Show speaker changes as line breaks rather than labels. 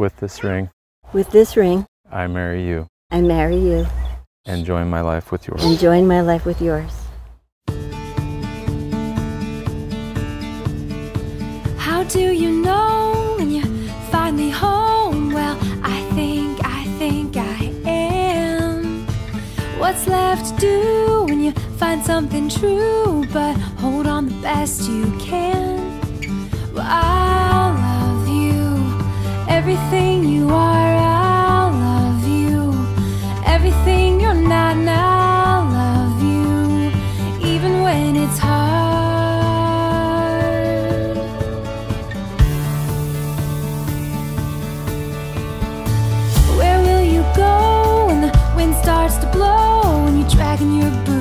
With this ring,
With this ring,
I marry you
I marry you
and join my life with yours.
and join my life with yours.
How do you know when you're finally home? Well, I think, I think I am. What's left to do when you find something true? But hold on the best you can. Well, I'll love you, everything you are, I'll love you. Everything you're not, I'll love you, even when it's hard. Where will you go when the wind starts to blow? When you're dragging your boots